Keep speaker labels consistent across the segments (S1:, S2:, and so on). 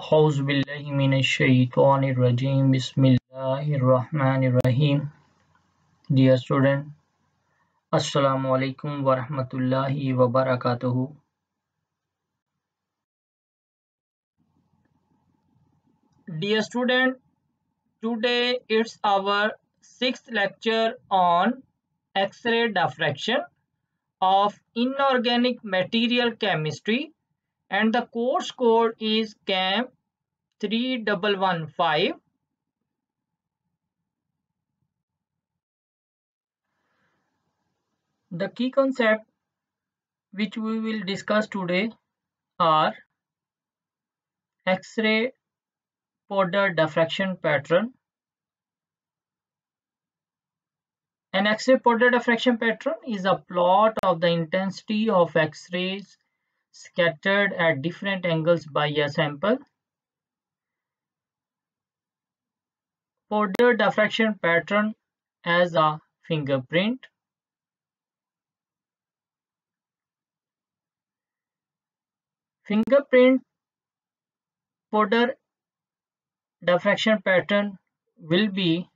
S1: أعوذ بالله من الشيطان الرجيم بسم الله الرحمن الرحيم Dear student, السلام عليكم ورحمة الله وبركاته. Dear student, today it's our sixth lecture on X-ray diffraction of inorganic material chemistry and the course code is CAM 3115. The key concept which we will discuss today are X-ray powder diffraction pattern. An X-ray powder diffraction pattern is a plot of the intensity of X-rays scattered at different angles by a sample. Powder diffraction pattern as a fingerprint. Fingerprint powder diffraction pattern will be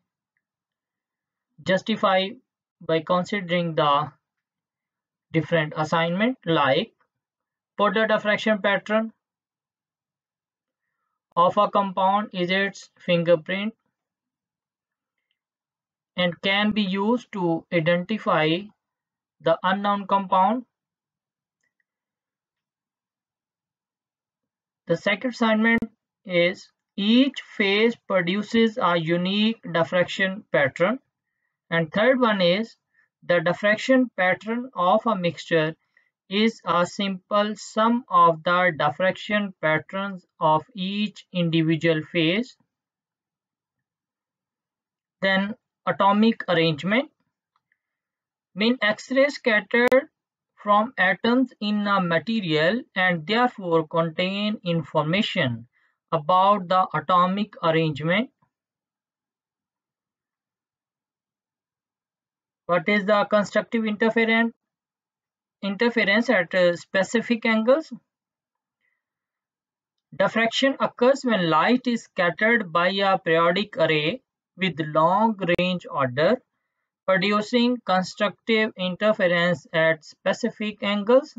S1: justified by considering the different assignment like Powder diffraction pattern of a compound is its fingerprint and can be used to identify the unknown compound. The second assignment is each phase produces a unique diffraction pattern and third one is the diffraction pattern of a mixture is a simple sum of the diffraction patterns of each individual phase. Then atomic arrangement. Mean X-rays scattered from atoms in a material and therefore contain information about the atomic arrangement. What is the constructive interference? Interference at uh, specific angles. Diffraction occurs when light is scattered by a periodic array with long range order producing constructive interference at specific angles.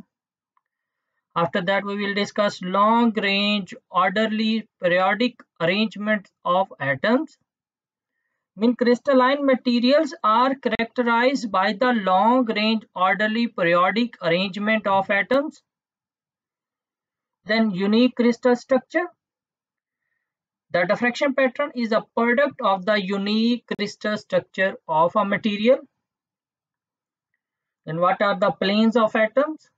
S1: After that we will discuss long range orderly periodic arrangement of atoms mean crystalline materials are characterized by the long range orderly periodic arrangement of atoms. Then unique crystal structure. The diffraction pattern is a product of the unique crystal structure of a material. Then what are the planes of atoms?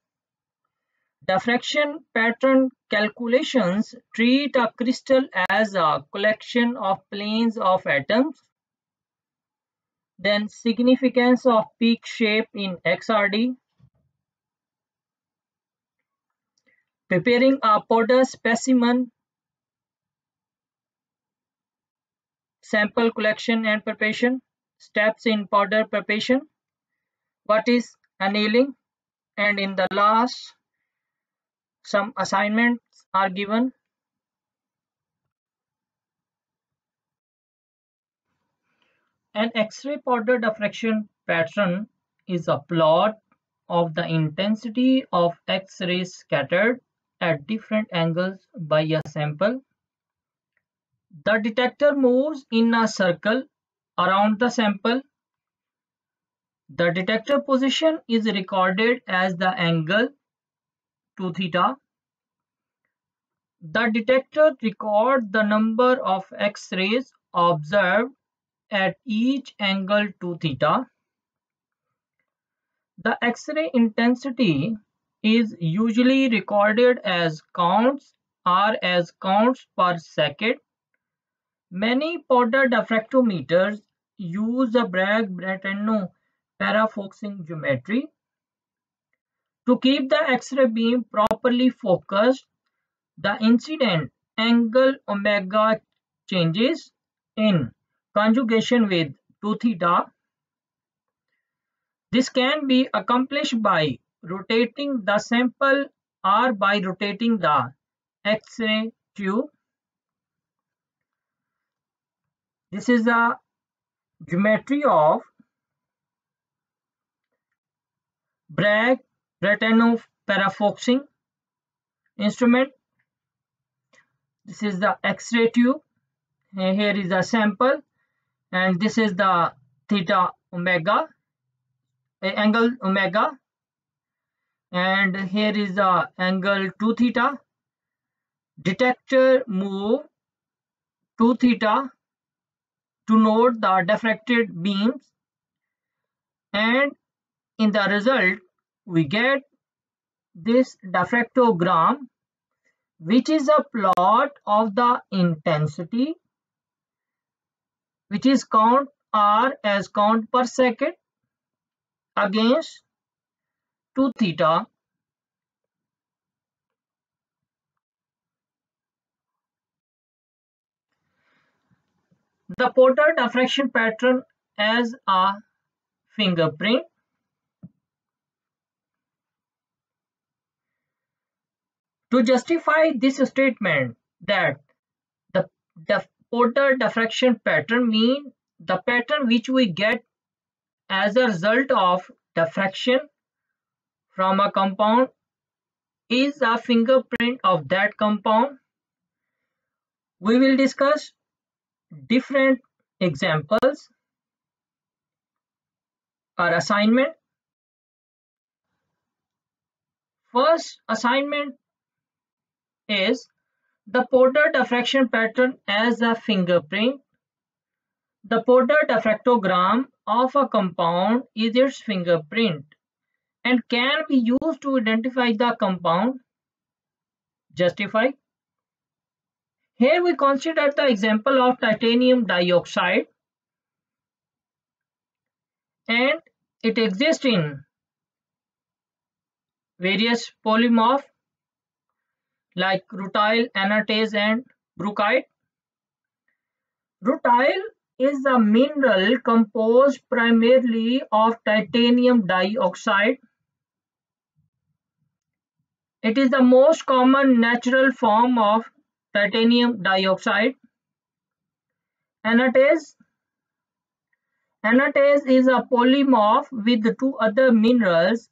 S1: Diffraction pattern calculations treat a crystal as a collection of planes of atoms then significance of peak shape in XRD. Preparing a powder specimen. Sample collection and preparation. Steps in powder preparation. What is annealing? And in the last, some assignments are given An X-ray powder diffraction pattern is a plot of the intensity of X-rays scattered at different angles by a sample. The detector moves in a circle around the sample. The detector position is recorded as the angle 2 theta. The detector records the number of X-rays observed at each angle 2 theta. The X-ray intensity is usually recorded as counts or as counts per second. Many powder diffractometers use a Bragg-Brentano parafocussing geometry. To keep the X-ray beam properly focused, the incident angle omega changes in conjugation with 2 theta. This can be accomplished by rotating the sample or by rotating the X-ray tube. This is the geometry of Bragg parafocussing instrument. This is the X-ray tube. Here is the sample and this is the theta omega angle omega. And here is the angle 2 theta. Detector move 2 theta to note the diffracted beams. And in the result we get this diffractogram which is a plot of the intensity which is count r as count per second against 2 theta. The Powder diffraction pattern as a fingerprint. To justify this statement that the, the Powder diffraction pattern mean the pattern which we get as a result of diffraction from a compound is a fingerprint of that compound. We will discuss different examples or assignment. First assignment is the Powder diffraction pattern as a fingerprint. The Powder diffractogram of a compound is its fingerprint and can be used to identify the compound. Justify. Here we consider the example of titanium dioxide and it exists in various polymorph like rutile, anatase and brookite. Rutile is a mineral composed primarily of titanium dioxide. It is the most common natural form of titanium dioxide. Anatase. Anatase is a polymorph with two other minerals,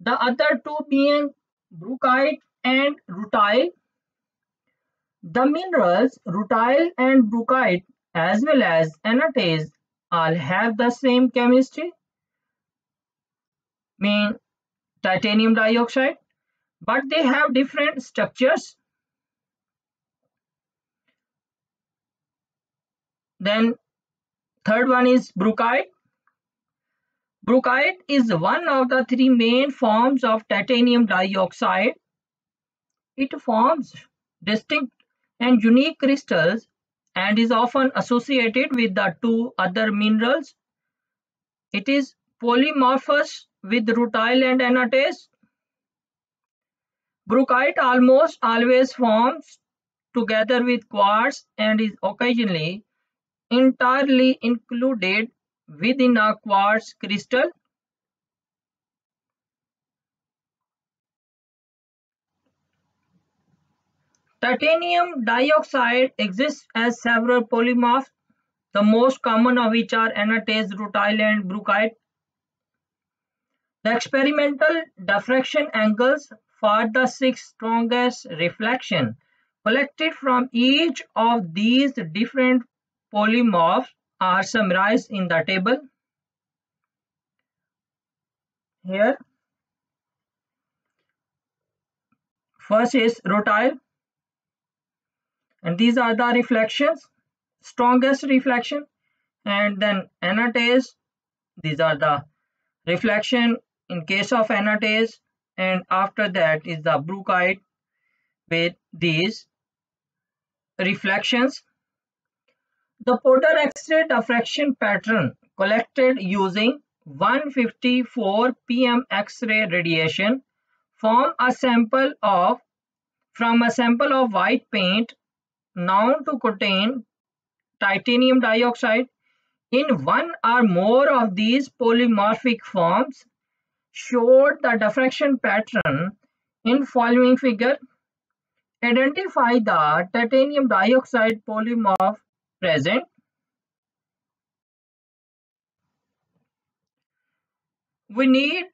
S1: the other two being brookite and rutile. The minerals rutile and brookite as well as anatase all have the same chemistry, mean titanium dioxide, but they have different structures Then third one is brookite. Brookite is one of the three main forms of titanium dioxide. It forms distinct and unique crystals and is often associated with the two other minerals. It is polymorphous with rutile and anatase. Brookite almost always forms together with quartz and is occasionally entirely included within a quartz crystal. Titanium dioxide exists as several polymorphs, the most common of which are anatase, rutile, and brookite. The experimental diffraction angles for the six strongest reflection collected from each of these different polymorphs are summarized in the table. Here, first is rutile, and these are the reflections, strongest reflection, and then anatase, these are the reflection in case of anatase, and after that is the brookite with these reflections. The Powder X-ray diffraction pattern collected using 154 pm X-ray radiation from a sample of from a sample of white paint known to contain titanium dioxide in one or more of these polymorphic forms showed the diffraction pattern in following figure. Identify the titanium dioxide polymorph present. We need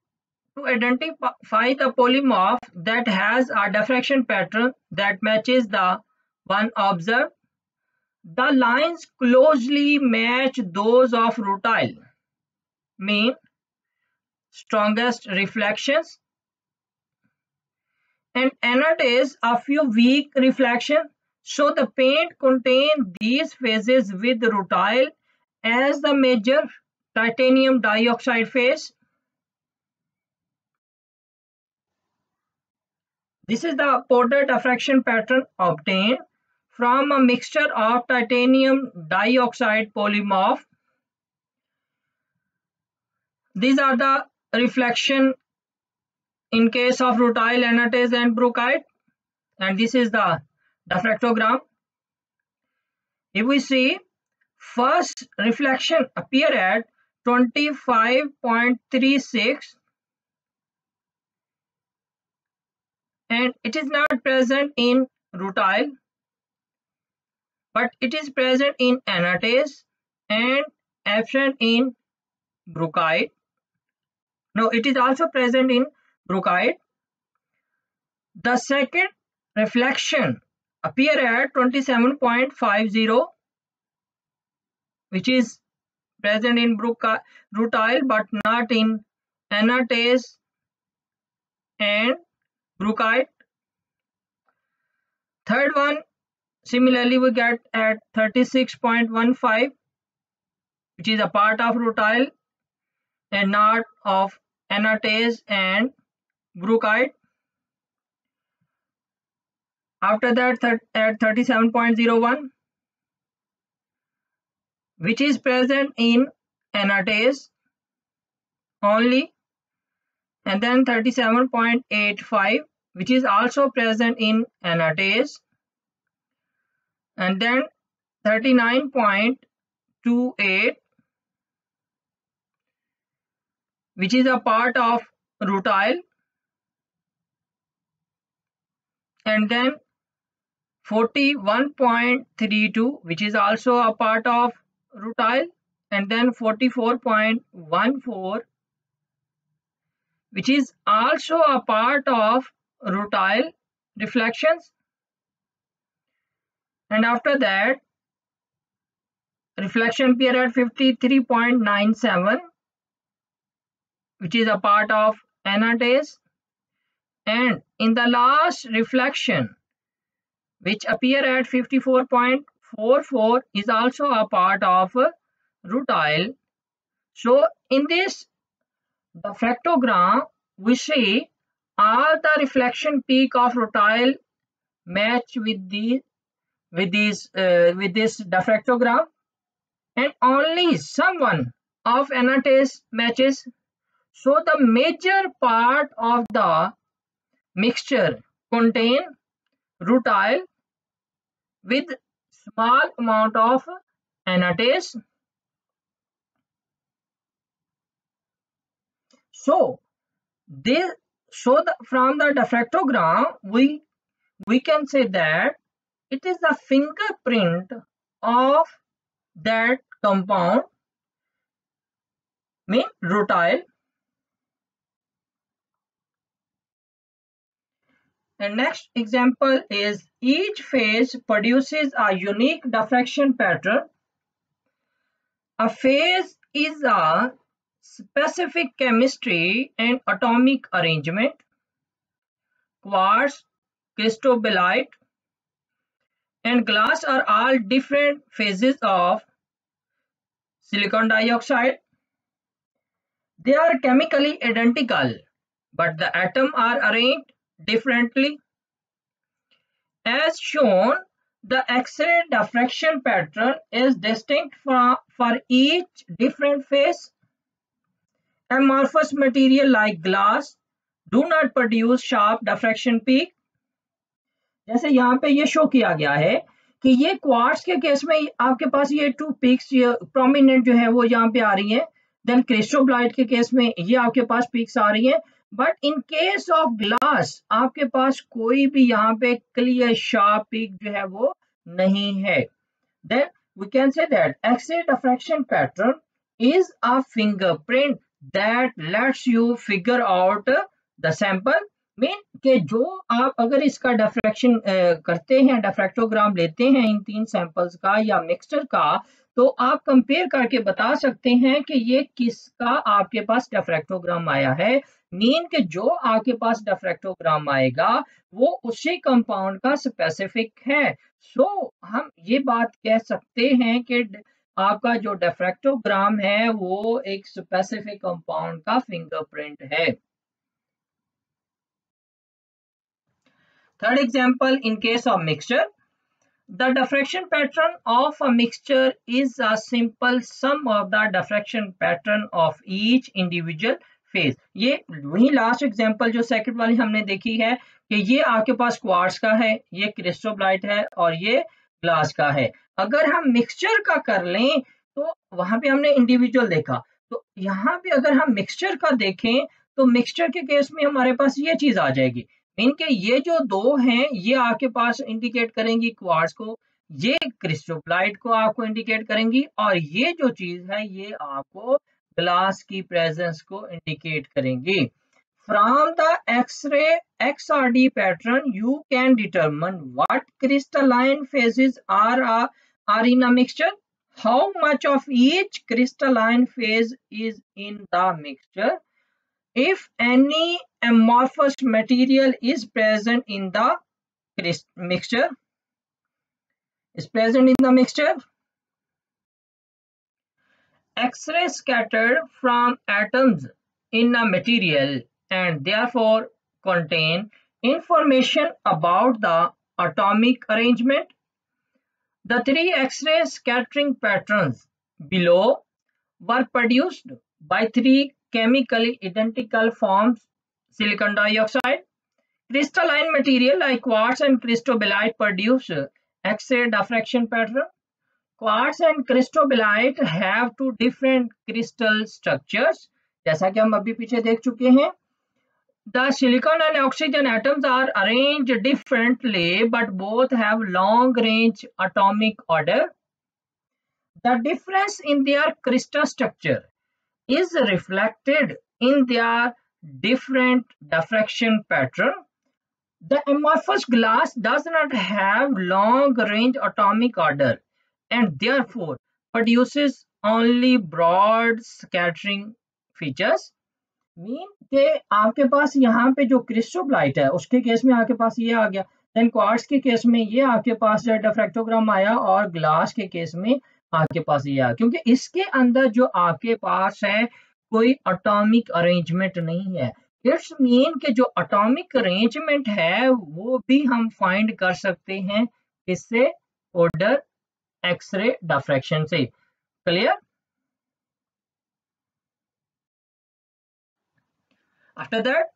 S1: to identify the polymorph that has a diffraction pattern that matches the one observed. The lines closely match those of rutile, mean strongest reflections, and anatase a few weak reflections. So the paint contains these phases with rutile as the major titanium dioxide phase This is the Powder diffraction pattern obtained from a mixture of titanium dioxide polymorph. These are the reflection in case of rutile, anatase and brookite and this is the diffractogram. If we see first reflection appear at 25.36 and it is not present in rutile but it is present in anatase and absent in brookite. No, it is also present in brookite. The second reflection appear at 27.50 which is present in rutile but not in anatase and brookite. Third one, similarly we get at 36.15 which is a part of rutile and not of anatase and brookite. After that at 37.01 which is present in anatase only and then 37.85 which is also present in anatase and then 39.28 which is a part of rutile. And then 41.32 which is also a part of rutile. And then 44.14 which is also a part of rutile. Reflections and after that reflection period 53.97 which is a part of anatase. And in the last reflection which appear at 54.44 is also a part of rutile. So in this diffractogram we see all the reflection peak of rutile match with the with these uh, with this diffractogram and only someone of anatase matches. So the major part of the mixture contain rutile with small amount of anatase So this so the, from the diffractogram we we can say that it is the fingerprint of that compound mean rutile. The next example is each phase produces a unique diffraction pattern. A phase is a specific chemistry and atomic arrangement, quartz, cristobalite, and glass are all different phases of silicon dioxide. They are chemically identical, but the atoms are arranged differently. As shown, the X-ray diffraction pattern is distinct from, for each different phase Amorphous material like glass do not produce sharp diffraction peak. जैसे यहाँ पे ये show किया गया है कि ये quartz के केस में आपके पास ये टू पीक्स प्रोमिनेंट जो है वो यहाँ पे आ रही है। देन क्रिस्टोब्लाइट के केस में ये आपके पास पीक्स आ रही है। But in case of glass आपके पास कोई भी यहाँ पे क्लियर शार्प पीक जो है वो नहीं है। Then we can say that X ray diffraction pattern is a fingerprint that lets you figure out the sample mean के जो आप अगर इसका डिफ्रैक्शन करते हैं डिफ्रैक्टोग्राम लेते हैं इन तीन सैंपल्स का या मिक्सचर का तो आप कंपेयर करके बता सकते हैं कि ये किसका आपके पास डिफ्रैक्टोग्राम आया है। मीन के जो आपके पास डिफ्रैक्टोग्राम आएगा वो उसी कंपाउंड का स्पेसिफिक है। सो so, हम ये बात कह सकते हैं कि आपका जो डिफ्रैक्टोग्राम है वो एक स्पेसिफिक कंपाउंड का फिंगरप्रिंट है। Third example, in case of mixture, the diffraction pattern of a mixture is a simple sum of the diffraction pattern of each individual phase ये वही लास्ट एग्ज़ाम्पल जो सेकंड वाली हमने देखी है कि ये आपके पास क्वार्ट्स का है ये क्रिस्टोब्लाइट है और ये ग्लास का है। अगर हम मिक्सचर का कर लें तो वहाँ पे हमने इंडिविजुअल देखा। तो यहाँ पे अगर हम मिक्सचर का देखें तो मिक्सचर के केस में हमारे पास ये चीज़ आ जाएगी। इनके ये जो दो हैं, ये आपके पास इंडिकेट करेंगी क्वार्ट्स को, ये क्रिस्टोप्लाइट को आपको इंडिकेट करेंगी, और ये जो चीज़ है, ये आपको ग्लास की प्रेजेंस को इंडिकेट करेंगी। From the X ray XRD pattern you can determine what crystalline phases are are in a mixture how much of each crystalline phase is in the mixture if any amorphous material is present in the mixture. Is present in the mixture? X-ray scattered from atoms in a material and therefore contain information about the atomic arrangement. The three x-ray scattering patterns below were produced by three chemically identical forms silicon dioxide. Crystalline material like quartz and cristobalite produce X-ray diffraction pattern. Quartz and cristobalite have two different crystal structures. जैसा कि हम अभी पीछे देख चुके हैं The silicon and oxygen atoms are arranged differently but both have long range atomic order. The difference in their crystal structure is reflected in their different diffraction pattern. The amorphous glass does not have long range atomic order and therefore produces only broad scattering features. Mean के आपके पास यहाँ पे जो क्रिस्टोब्लाइट है उसके case में आपके पास ये आ गया देन क्वार्ट्स के केस में ये आपके पास डिफ्रैक्टोग्राम आया और ग्लास के केस में आपके पास ये आ क्योंकि इसके अंदर जो आपके पास है कोई अटोमिक अरेंजमेंट नहीं है। इट्स मीन के जो अटोमिक अरेंजमेंट है वो भी हम फाइंड कर सकते हैं इससे ऑर्डर एक्सरे डिफ्रैक्शन से। Clear After that,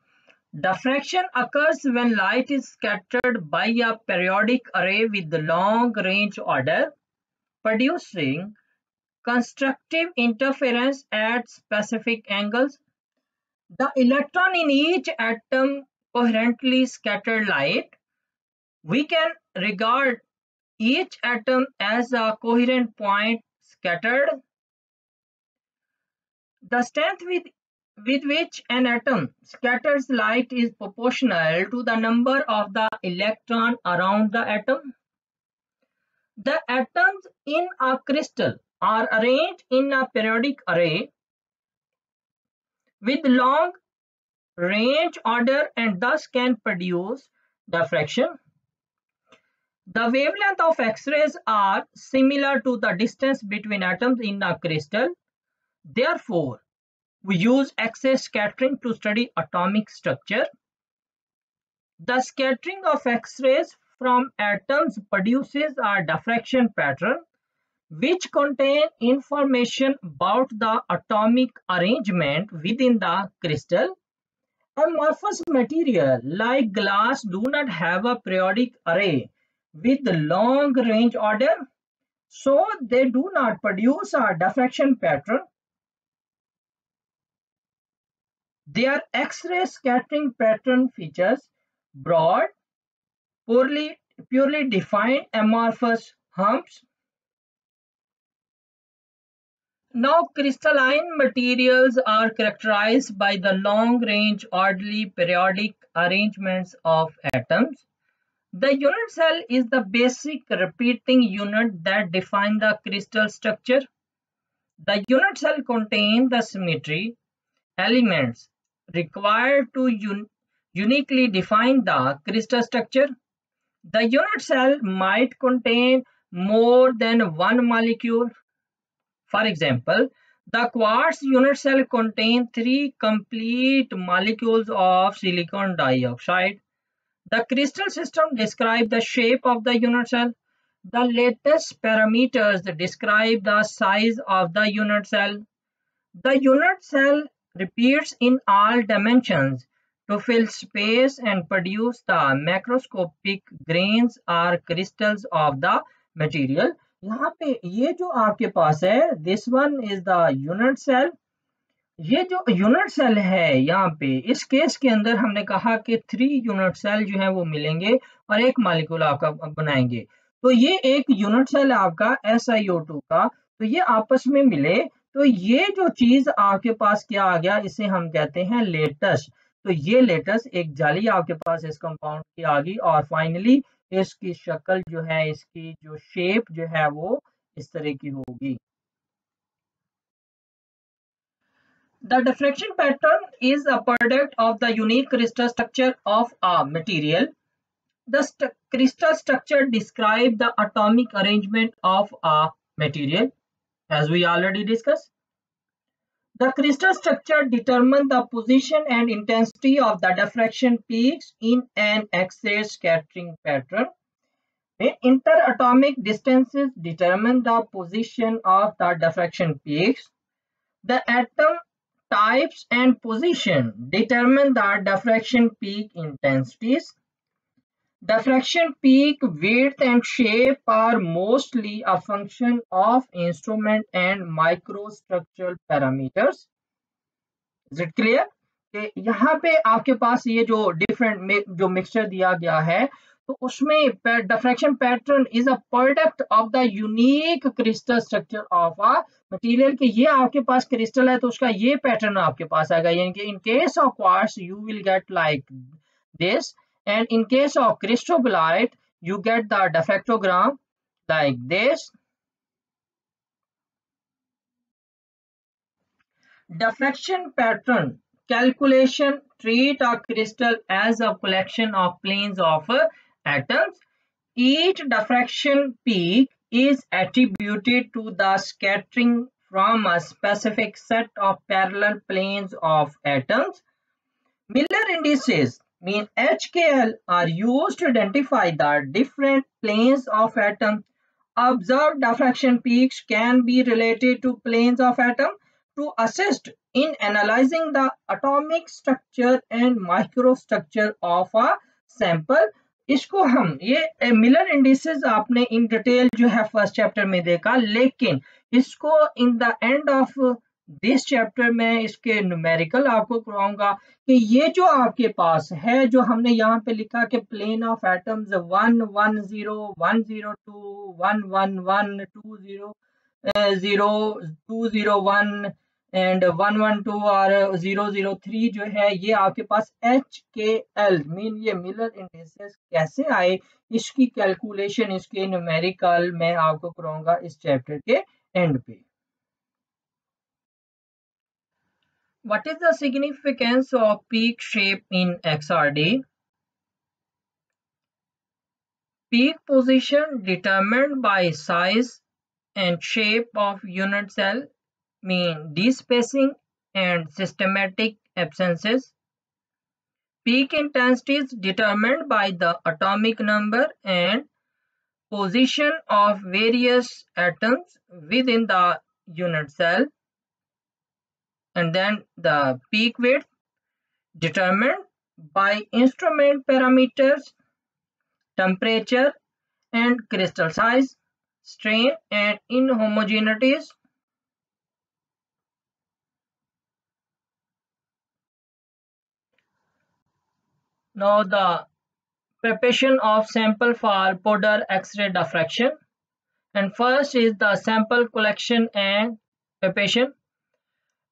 S1: diffraction occurs when light is scattered by a periodic array with the long range order. Producing constructive interference at specific angles. The electron in each atom coherently scattered light. We can regard each atom as a coherent point scattered. The strength with, with which an atom scatters light is proportional to the number of the electron around the atom. The atoms in a crystal are arranged in a periodic array with long range order and thus can produce diffraction. The wavelength of X-rays are similar to the distance between atoms in a crystal. Therefore, we use X-ray scattering to study atomic structure. The scattering of X-rays from atoms produces a diffraction pattern which contain information about the atomic arrangement within the crystal. Amorphous material like glass do not have a periodic array with long range order, so they do not produce a diffraction pattern. Their X-ray scattering pattern features broad, poorly, purely defined amorphous humps. Now, crystalline materials are characterized by the long-range orderly periodic arrangements of atoms. The unit cell is the basic repeating unit that defines the crystal structure. The unit cell contains the symmetry elements required to un uniquely define the crystal structure. The unit cell might contain more than one molecule for example, the quartz unit cell contains three complete molecules of silicon dioxide. The crystal system describes the shape of the unit cell. The lattice parameters describe the size of the unit cell. The unit cell repeats in all dimensions to fill space and produce the macroscopic grains or crystals of the material. यहाँ पे ये जो आपके पास है this one is the unit cell ये जो unit cell है यहाँ पे, इस केस के अंदर हमने कहा कि थ्री यूनिट सेल जो है वो मिलेंगे और एक मालिक्यूल आपका बनाएँगे। तो ये एक यूनिट सेल आपका एस का। तो ये आपस में मिले। तो ये जो चीज़ आपके पास क्या आ गया, इसे हम कहते हैं लेटस तो ये लेटस एक जाली आपके पास इस कंपाउंड की आ गई और फाइनली इसकी शक्ल जो है इसकी जो शेप जो है वो इस तरह की होगी The diffraction pattern is a product of the unique crystal structure of a material. The st crystal structure describes the atomic arrangement of a material, as we already discussed. The crystal structure determines the position and intensity of the diffraction peaks in an X-ray scattering pattern. The interatomic distances determine the position of the diffraction peaks. The atom types and position determine the diffraction peak intensities. Diffraction peak width and shape are mostly a function of instrument and microstructural parameters. Is it clear? कि यहाँ पे आपके पास ये जो different जो mixture दिया गया है तो उसमें diffraction pattern is a product of the unique crystal structure of a material कि ये आपके पास क्रिस्टल है तो उसका ये पैटर्न आपके पास आएगा यानी कि in case of quartz you will get like this and in case of cristobalite you get the diffractogram like this. Diffraction pattern calculation treat a crystal as a collection of planes of atoms. Each diffraction peak is attributed to the scattering from a specific set of parallel planes of atoms. Miller indices mean HKL are used to identify the different planes of atom. Observed diffraction peaks can be related to planes of atom to assist in analyzing the atomic structure and microstructure of a sample. इसको हम ये Miller indices आपने in detail जो है first chapter में देखा लेकिन इसको in the end of this chapter में इसके न्यूमेरिकल आपको करवाऊँगा कि ये जो आपके पास है, जो हमने यहाँ पे लिखा कि plane of atoms one one zero one zero two one one one two zero zero two zero one and one one two और ज़ीरो ज़ीरो थ्री जो है, ये आपके पास एच के एल मीन ये मिलर इंडिसेस कैसे आए, इसकी कैलकुलेशन इसके न्यूमेरिकल मैं आपको कराऊँगा इस चैप्टर के एंड पे। What is the significance of peak shape in XRD? Peak position determined by size and shape of unit cell mean d-spacing and systematic absences. Peak intensity is determined by the atomic number and position of various atoms within the unit cell and then the peak width determined by instrument parameters, temperature and crystal size, strain and inhomogeneities. Now the preparation of sample for powder X-ray diffraction and first is the sample collection and preparation.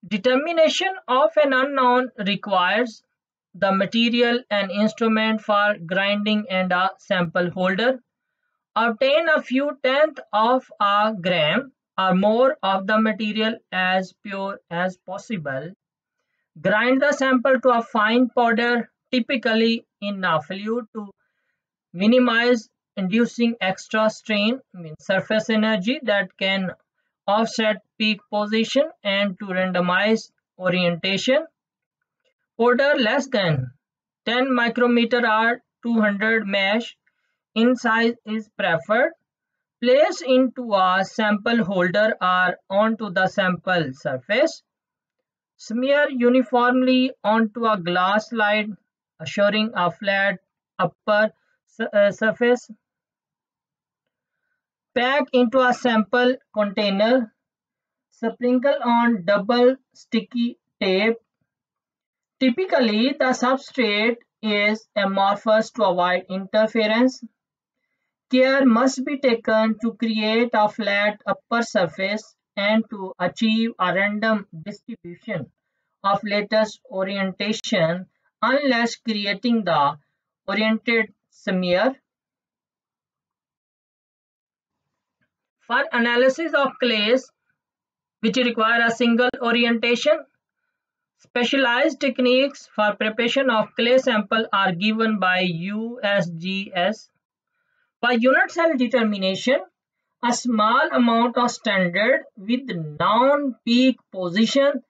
S1: Determination of an unknown requires the material and instrument for grinding and a sample holder. Obtain a few tenth of a gram or more of the material as pure as possible. Grind the sample to a fine powder, typically in a fluid to minimize inducing extra strain, means surface energy that can offset peak position and to randomize orientation. Order less than 10 micrometer or 200 mesh in size is preferred. Place into a sample holder or onto the sample surface. Smear uniformly onto a glass slide, assuring a flat upper uh, surface. Pack into a sample container. Sprinkle on double sticky tape. Typically, the substrate is amorphous to avoid interference. Care must be taken to create a flat upper surface and to achieve a random distribution of lattice orientation unless creating the oriented smear. For analysis of clays which require a single orientation, specialized techniques for preparation of clay sample are given by USGS by unit cell determination, a small amount of standard with non-peak position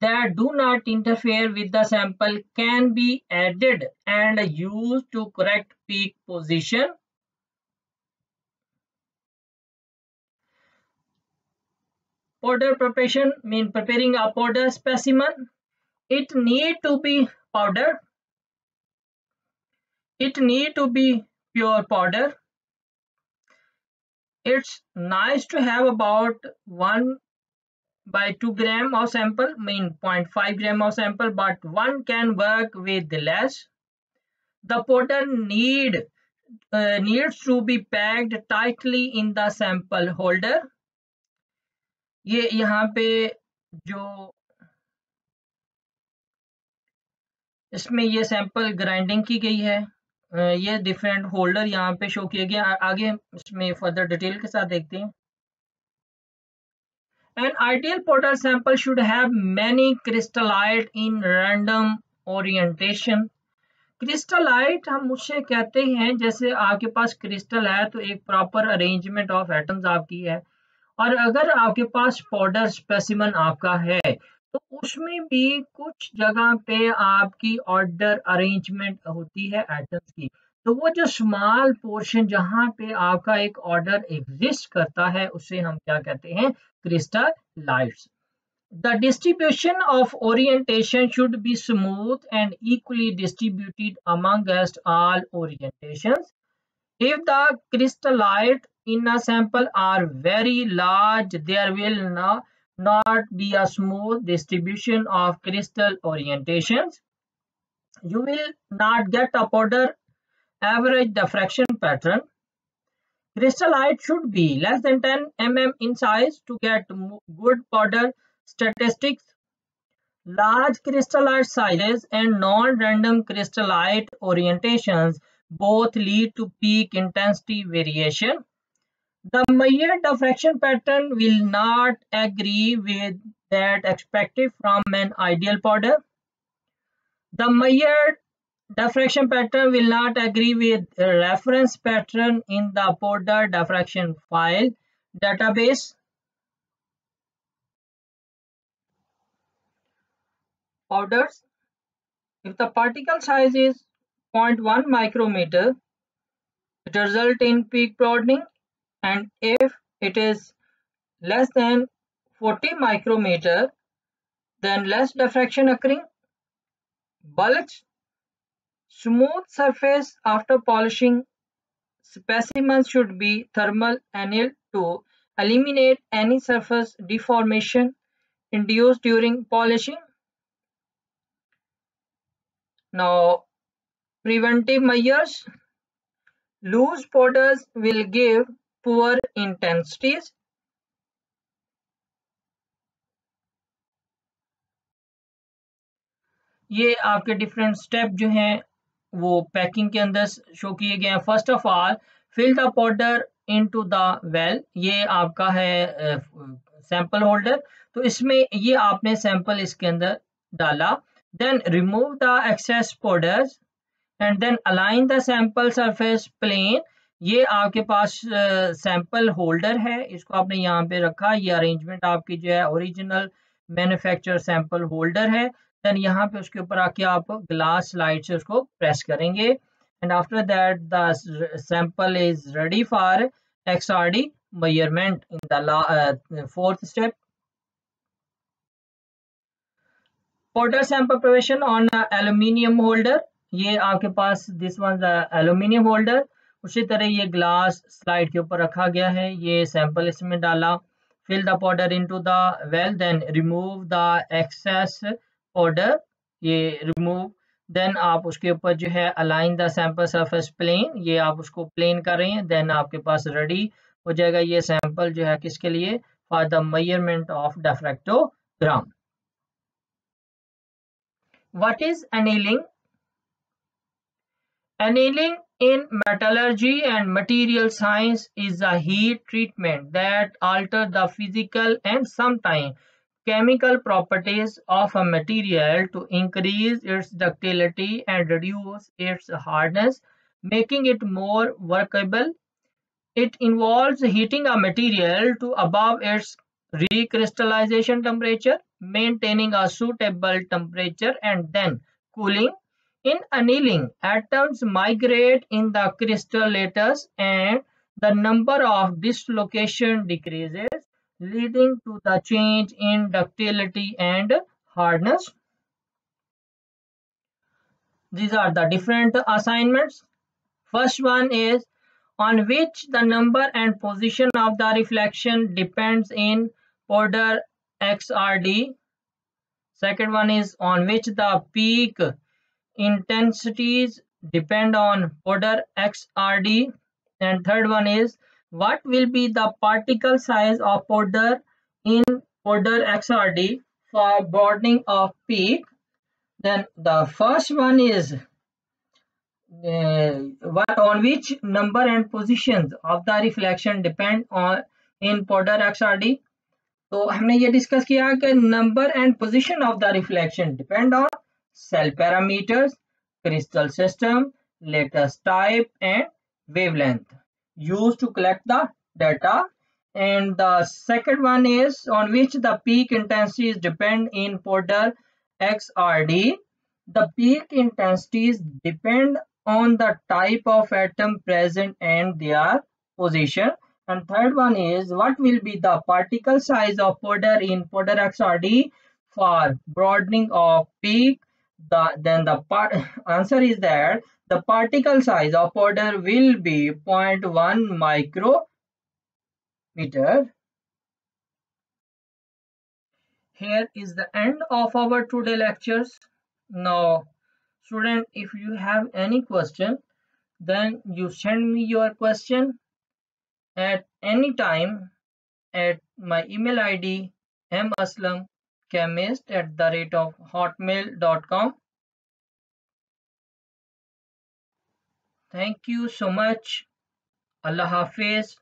S1: that do not interfere with the sample can be added and used to correct peak position. Powder preparation mean preparing a powder specimen. It need to be powder. It need to be pure powder it's nice to have about 1 by 2 gram of sample mean 0.5 gram of sample but one can work with less the powder need uh, needs to be packed tightly in the sample holder ये यहाँ पे जो इसमें ये sample grinding की गई है। ये डिफरेंट होल्डर यहाँ पे शो किए गए आगे इसमें फर्दर डिटेल के साथ देखते हैं। An ideal powder sample should have many crystallite in random orientation. Crystallite हम उससे कहते हैं, जैसे आपके पास क्रिस्टल है तो एक प्रॉपर अरेंजमेंट ऑफ़ एटम्स आपकी है। और अगर आपके पास पाउडर स्पेसिमन आपका है तो उसमें भी कुछ जगह पे आपकी ऑर्डर अरेंजमेंट होती है एटम्स की। तो वो जो स्मॉल पोर्शन जहाँ पे आपका एक ऑर्डर एग्जिस्ट करता है, उसे हम क्या कहते हैं? क्रिस्टलाइट्स The distribution of orientation should be smooth and equally distributed amongst all orientations. If the crystallite in a sample are very large, there will not, not be a smooth distribution of crystal orientations. You will not get a powder average diffraction pattern. Crystallite should be less than 10 mm in size to get good powder statistics. Large crystallite sizes and non-random crystallite orientations both lead to peak intensity variation. The Mayer diffraction pattern will not agree with that expected from an ideal powder. The Mayer diffraction pattern will not agree with reference pattern in the powder diffraction file database. Powders. If the particle size is 0.1 micrometer, it results in peak broadening and if it is less than 40 micrometer then less diffraction occurring bulks smooth surface after polishing specimens should be thermal annealed to eliminate any surface deformation induced during polishing. Now preventive measures. Loose powders will give poor intensities. ये आपके different step जो हैं, वो packing के अंदर show किए गए हैं। First of all fill the powder into the well ये आपका है सैंपल होल्डर तो इसमें ये आपने सैंपल इसके अंदर डाला। Then remove the excess powders and then align the sample surface plane ये आपके पास सैंपल होल्डर है। इसको आपने यहाँ पे रखा। ये अरेंजमेंट आपकी जो है ओरिजिनल मैन्युफैक्चर सैंपल होल्डर है। देन यहाँ पे उसके ऊपर आके आप ग्लास लाइट से उसको प्रेस करेंगे। And after that the sample is ready for XRD measurement in the uh, fourth step. Powder sample preparation on aluminium holder. ये आपके पास this one the aluminium holder उसी तरह ये ग्लास स्लाइड के ऊपर रखा गया है। ये सैंपल इसमें डाला। Fill the powder into well then remove the excess powder ये रिमूव देन आप उसके ऊपर जो है align the sample surface plane ये आप उसको प्लेन कर रहे हैं देन आपके पास रेडी हो जाएगा ये सैंपल जो है किसके लिए? For the measurement of diffractogram what is annealing annealing in metallurgy and material science is a heat treatment that alter the physical and sometimes chemical properties of a material to increase its ductility and reduce its hardness, making it more workable. It involves heating a material to above its recrystallization temperature, maintaining a suitable temperature and then cooling in annealing, atoms migrate in the crystal lattice and the number of dislocation decreases, leading to the change in ductility and hardness. These are the different assignments. First one is on which the number and position of the reflection depends in powder XRD. Second one is on which the peak intensities depend on powder XRD and third one is what will be the particle size of powder in powder XRD for broadening of peak then the first one is uh, what on which number and positions of the reflection depend on in powder XRD तो हमने ये discuss किया कि number and position of the reflection depend on cell parameters, crystal system, lattice type and wavelength used to collect the data and the second one is on which the peak intensities depend in powder XRD. The peak intensities depend on the type of atom present and their position. And third one is what will be the particle size of powder in powder XRD for broadening of peak the then the part answer is that the particle size of powder will be 0.1 micrometer. Here is the end of our today lectures. Now student if you have any question then you send me your question at any time at my email id maslam chemist at the rate of hotmail.com. Thank you so much. Allah Hafiz.